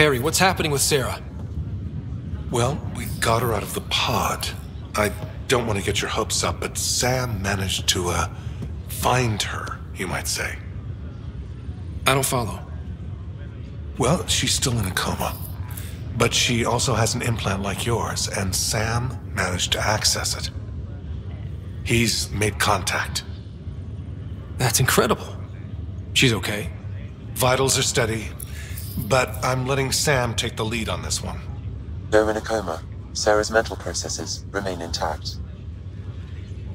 Harry, what's happening with Sarah? Well, we got her out of the pod. I don't want to get your hopes up, but Sam managed to, uh, find her, you might say. I don't follow. Well, she's still in a coma. But she also has an implant like yours, and Sam managed to access it. He's made contact. That's incredible. She's okay. Vitals are steady, but I'm letting Sam take the lead on this one. Though in a coma, Sarah's mental processes remain intact.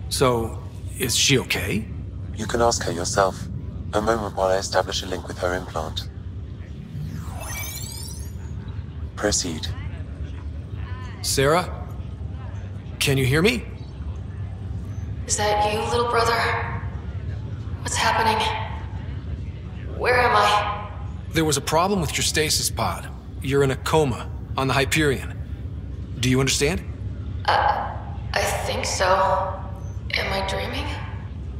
So, is she okay? You can ask her yourself. A moment while I establish a link with her implant. Proceed. Sarah? Can you hear me? Is that you, little brother? What's happening? Where am I? There was a problem with your stasis pod. You're in a coma on the Hyperion. Do you understand? Uh, I think so. Am I dreaming?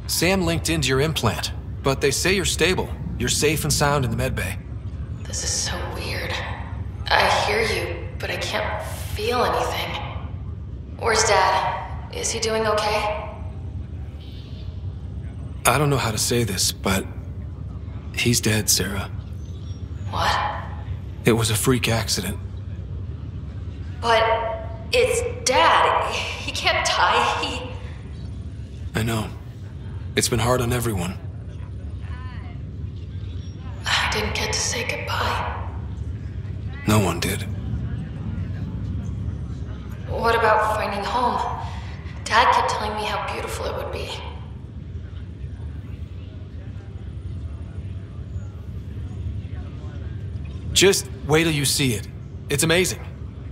Sam linked into your implant, but they say you're stable. You're safe and sound in the medbay. This is so weird. I hear you, but I can't feel anything. Where's Dad? Is he doing okay? I don't know how to say this, but he's dead, Sarah. What? It was a freak accident. But it's Dad. He can't die. He. I know. It's been hard on everyone. I didn't get to say goodbye. No one did. What about finding home? Dad kept telling me how beautiful it would be. Just wait till you see it. It's amazing.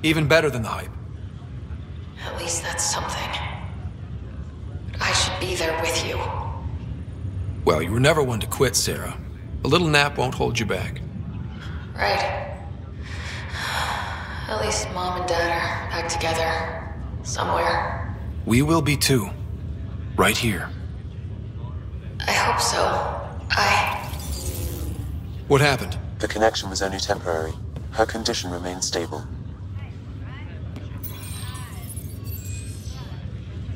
Even better than the hype. At least that's something. I should be there with you. Well, you were never one to quit, Sarah. A little nap won't hold you back. Right. At least Mom and Dad are back together. Somewhere. We will be too. Right here. I hope so. I. What happened? The connection was only temporary. Her condition remains stable.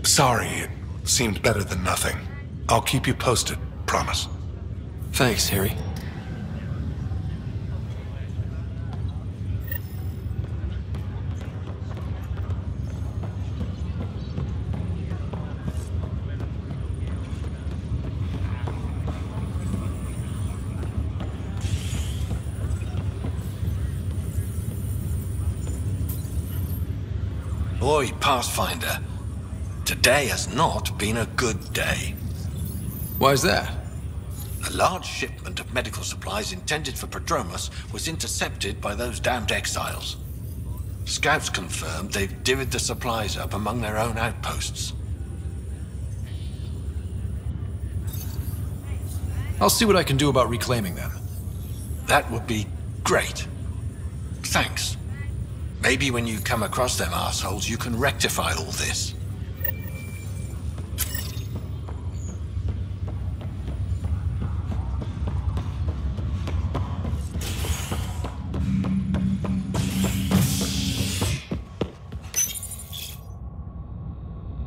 Sorry, it seemed better than nothing. I'll keep you posted, promise. Thanks, Harry. Boy, Pathfinder, today has not been a good day. Why's that? A large shipment of medical supplies intended for Prodromos was intercepted by those damned exiles. Scouts confirmed they've divvied the supplies up among their own outposts. I'll see what I can do about reclaiming them. That would be great. Thanks. Maybe when you come across them assholes, you can rectify all this.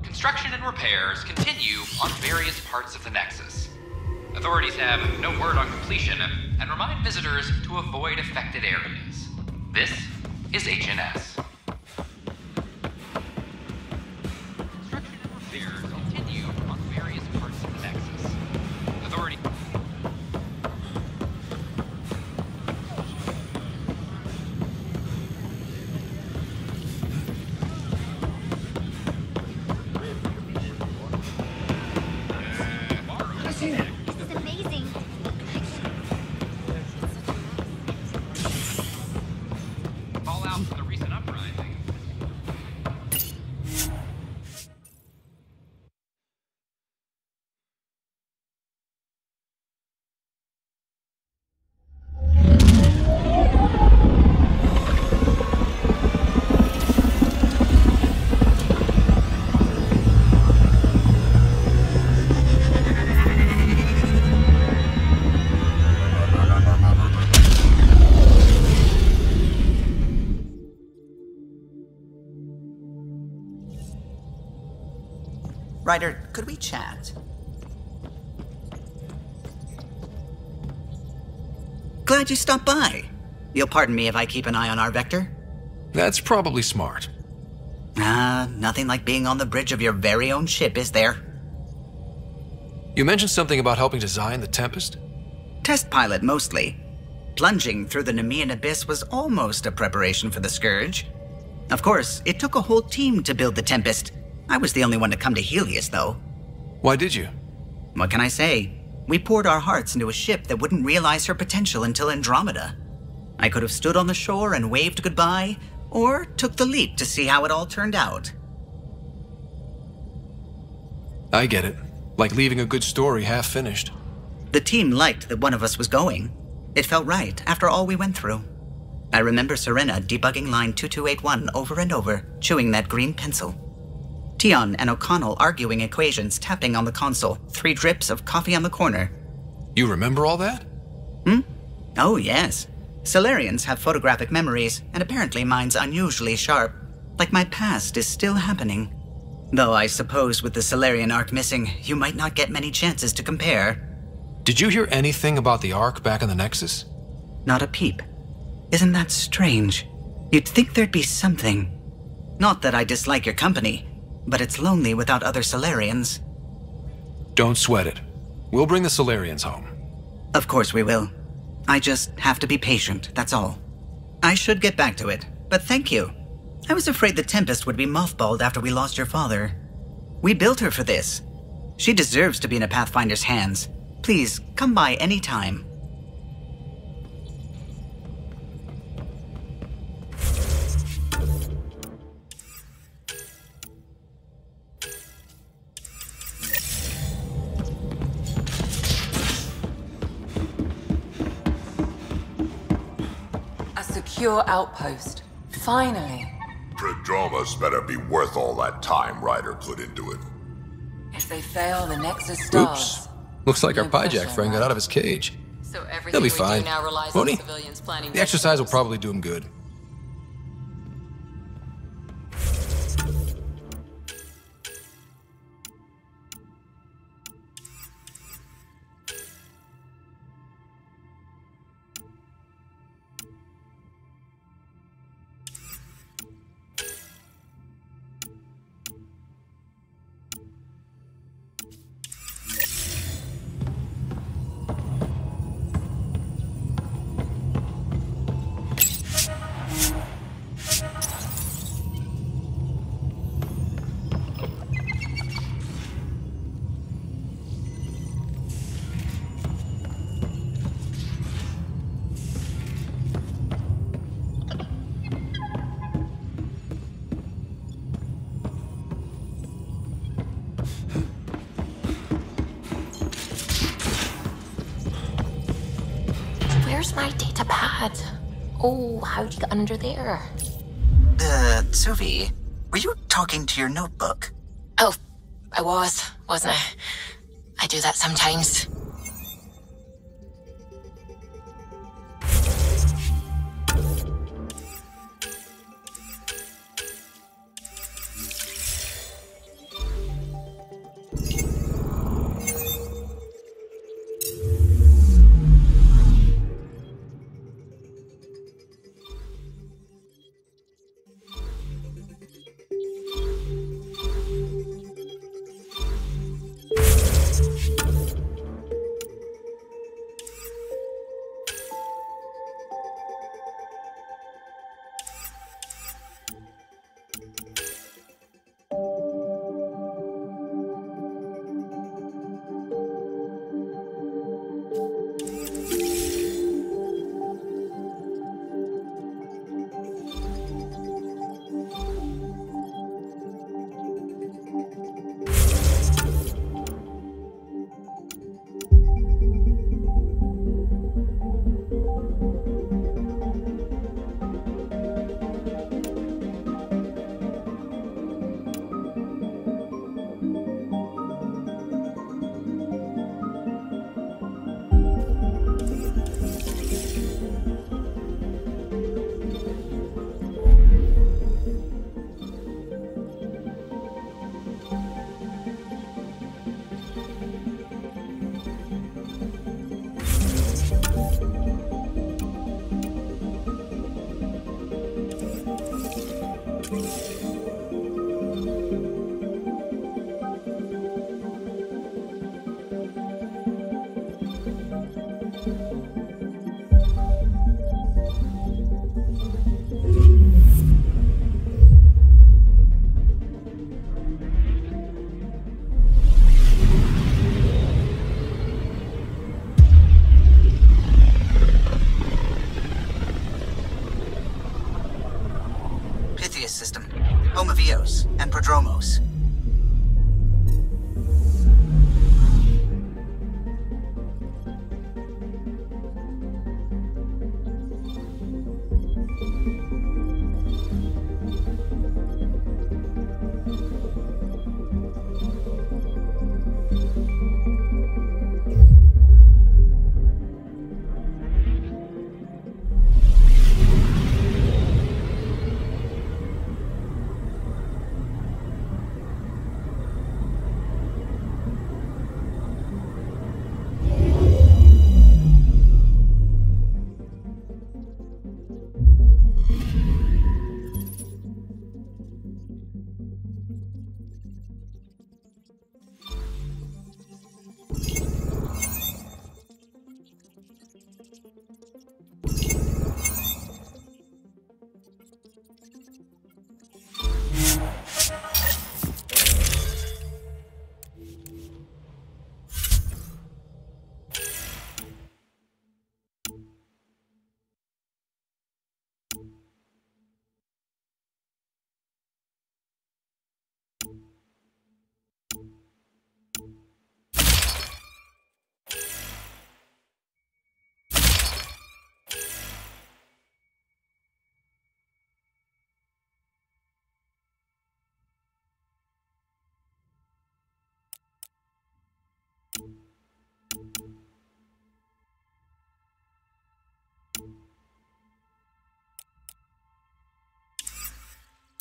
Construction and repairs continue on various parts of the Nexus. Authorities have no word on completion and remind visitors to avoid affected areas. This is HNS. Ryder, could we chat? Glad you stopped by. You'll pardon me if I keep an eye on our vector? That's probably smart. Ah, nothing like being on the bridge of your very own ship, is there? You mentioned something about helping design the Tempest? Test pilot mostly. Plunging through the Nemean abyss was almost a preparation for the Scourge. Of course, it took a whole team to build the Tempest. I was the only one to come to Heleus, though. Why did you? What can I say? We poured our hearts into a ship that wouldn't realize her potential until Andromeda. I could have stood on the shore and waved goodbye, or took the leap to see how it all turned out. I get it. Like leaving a good story half finished. The team liked that one of us was going. It felt right after all we went through. I remember Serena debugging line 2281 over and over, chewing that green pencil. Tion and O'Connell arguing equations, tapping on the console, three drips of coffee on the corner. You remember all that? Hmm? Oh, yes. Salarians have photographic memories, and apparently mine's unusually sharp. Like my past is still happening. Though I suppose with the Salarian Ark missing, you might not get many chances to compare. Did you hear anything about the Ark back in the Nexus? Not a peep. Isn't that strange? You'd think there'd be something. Not that I dislike your company, but it's lonely without other Salarians. Don't sweat it. We'll bring the Salarians home. Of course we will. I just have to be patient, that's all. I should get back to it, but thank you. I was afraid the Tempest would be mothballed after we lost your father. We built her for this. She deserves to be in a Pathfinder's hands. Please, come by any time. Secure outpost. Finally. Prodromos better be worth all that time Ryder put into it. If they fail, the Nexus stars. Oops. Looks like our No pressure, Pyjack friend got out of his cage. So everything He'll be we fine. do now relies Won't on he? civilians planning The exercise will probably do him good. My data pad? Oh, how'd you get under there? Uh, Suvi, were you talking to your notebook? Oh, I was, wasn't I? I do that sometimes.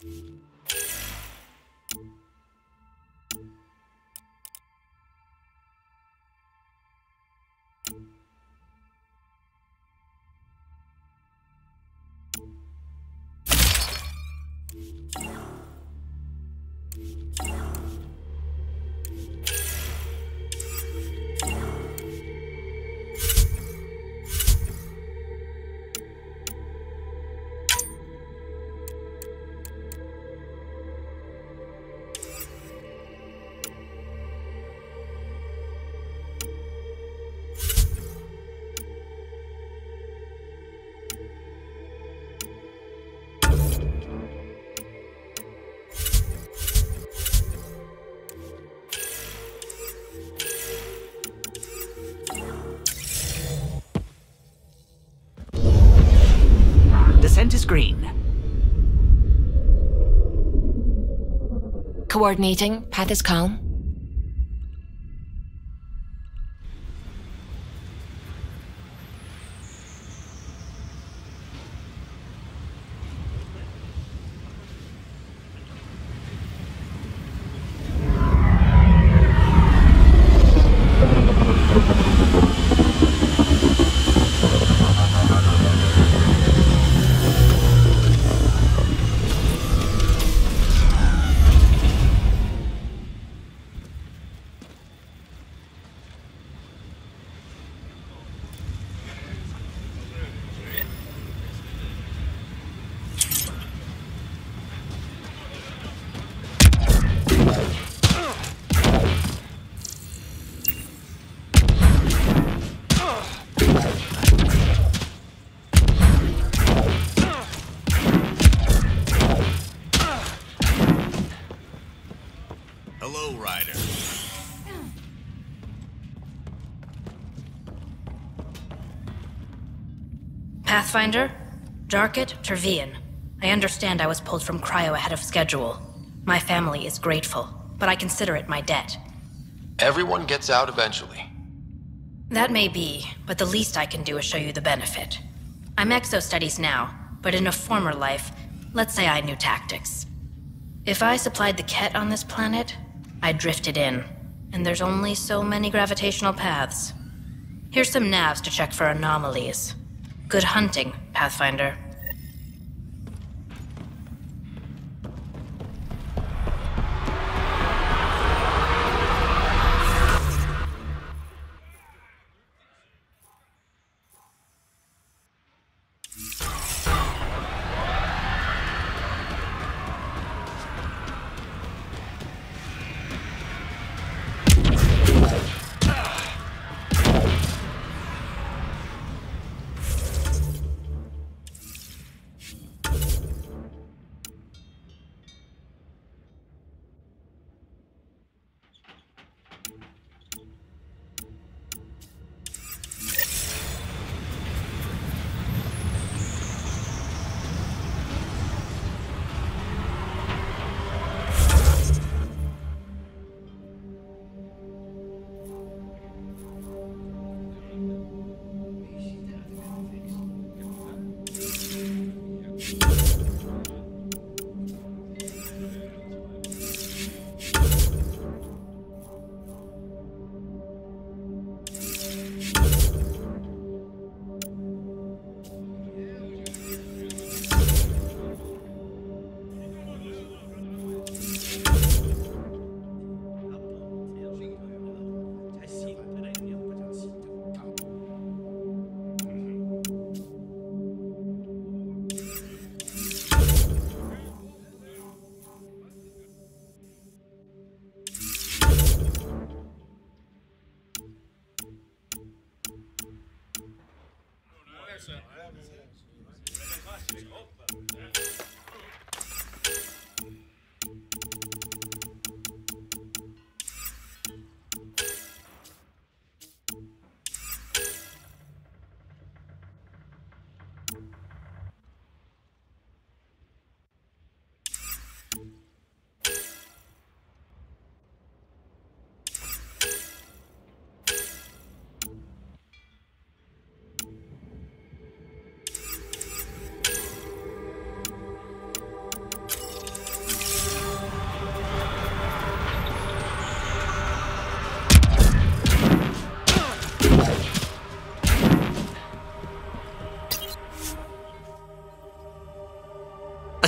Descent is green. Coordinating. Path is calm. Pathfinder? Darket, Tiervian. I understand I was pulled from cryo ahead of schedule. My family is grateful, but I consider it my debt. Everyone gets out eventually. That may be, but the least I can do is show you the benefit. I'm exo studies now, but in a former life, let's say I knew tactics. If I supplied the Kett on this planet, I drifted in, and there's only so many gravitational paths. Here's some navs to check for anomalies. Good hunting, Pathfinder.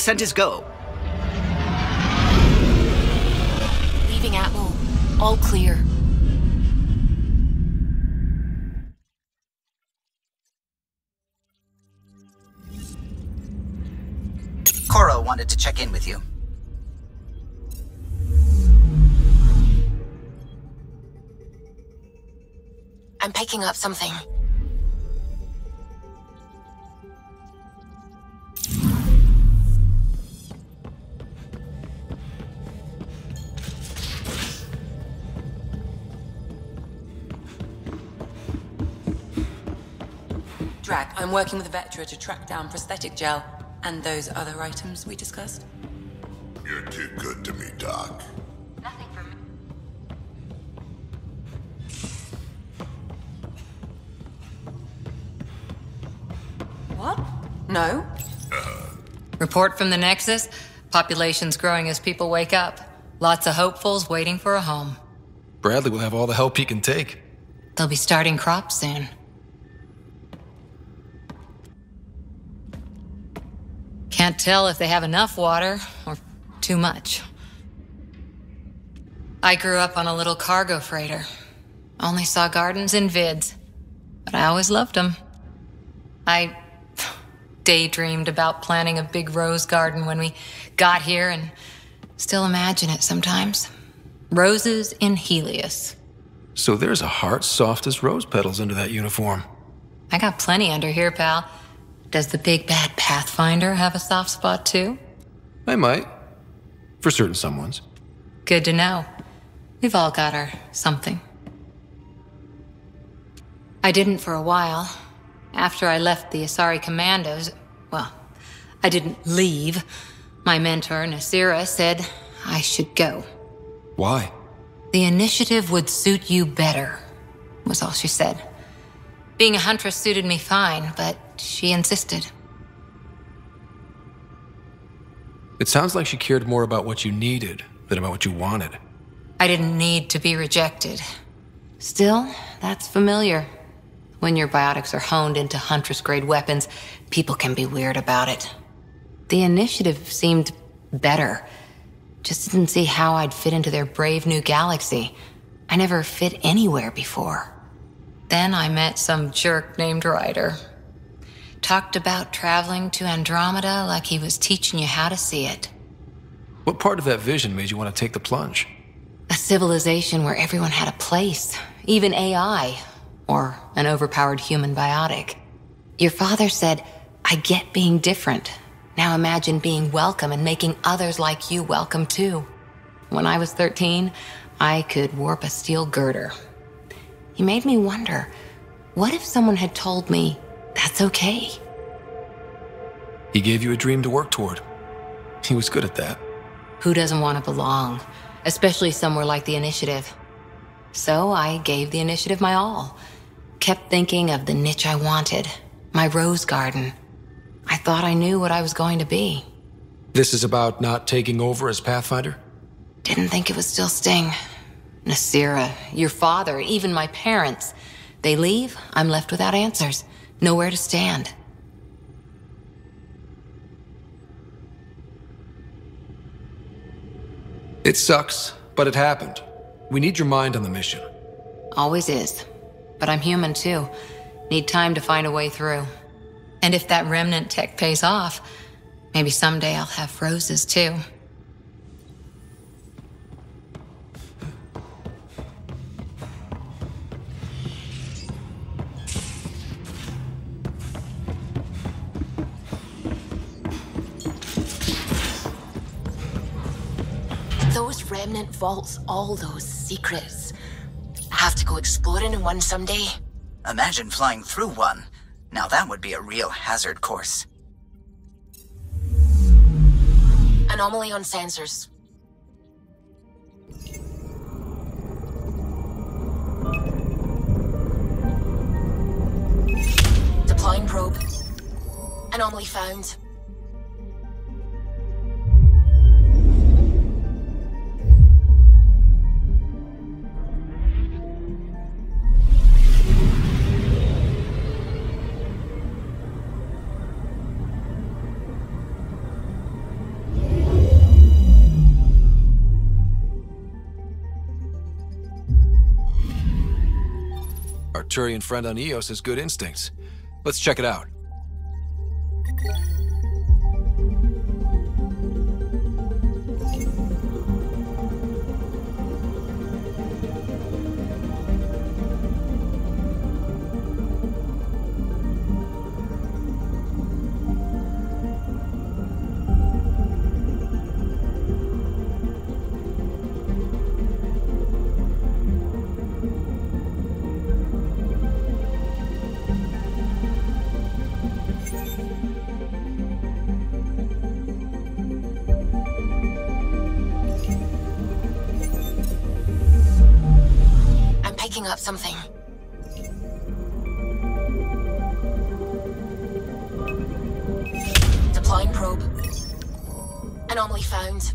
Ascent is go. Leaving Atmo. All clear. Cora wanted to check in with you. I'm picking up something. Drack, I'm working with Vectra to track down prosthetic gel and those other items we discussed. You're too good to me, Doc. Nothing for me. What? No? Report from the Nexus. Population's growing as people wake up. Lots of hopefuls waiting for a home. Bradley will have all the help he can take. They'll be starting crops soon. Can't tell if they have enough water or too much. I grew up on a little cargo freighter. Only saw gardens in vids, but I always loved them. I daydreamed about planting a big rose garden when we got here and still imagine it sometimes. Roses in Heleus. So there's a heart soft as rose petals under that uniform. I got plenty under here, pal. Does the big bad Pathfinder have a soft spot too? I might. For certain someones. Good to know. We've all got our something. I didn't for a while. After I left the Asari Commandos, well, I didn't leave. My mentor, Nasira, said I should go. Why? The initiative would suit you better, was all she said. Being a huntress suited me fine, but she insisted. It sounds like she cared more about what you needed than about what you wanted. I didn't need to be rejected. Still, that's familiar. When your biotics are honed into Huntress grade weapons, people can be weird about it. The initiative seemed better. Just didn't see how I'd fit into their brave new galaxy. I never fit anywhere before. Then I met some jerk named Ryder. Talked about traveling to Andromeda like he was teaching you how to see it. What part of that vision made you want to take the plunge? A civilization where everyone had a place, even AI, or an overpowered human biotic. Your father said, I get being different. Now imagine being welcome and making others like you welcome too. When I was 13, I could warp a steel girder. He made me wonder what if someone had told me that's okay? He gave you a dream to work toward. He was good at that. Who doesn't want to belong? Especially somewhere like the Initiative. So I gave the Initiative my all. Kept thinking of the niche I wanted my rose garden. I thought I knew what I was going to be. This is about not taking over as Pathfinder? Didn't think it would still sting. Nasira, your father, even my parents. They leave, I'm left without answers. Nowhere to stand. It sucks, but it happened. We need your mind on the mission. Always is. But I'm human too. Need time to find a way through. And if that remnant tech pays off, maybe someday I'll have roses too. Vaults, all those secrets. Have to go exploring in one someday. Imagine flying through one. Now that would be a real hazard course. Anomaly on sensors. Deploying probe. Anomaly found. Arturian friend on Eos has good instincts. Let's check it out. Picking up something. Deploying probe. Anomaly found.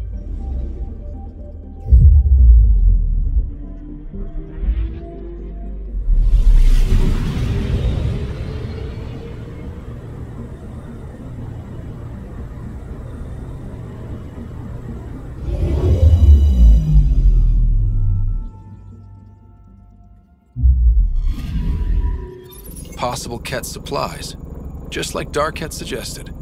Possible Kett supplies. Just like Darket suggested.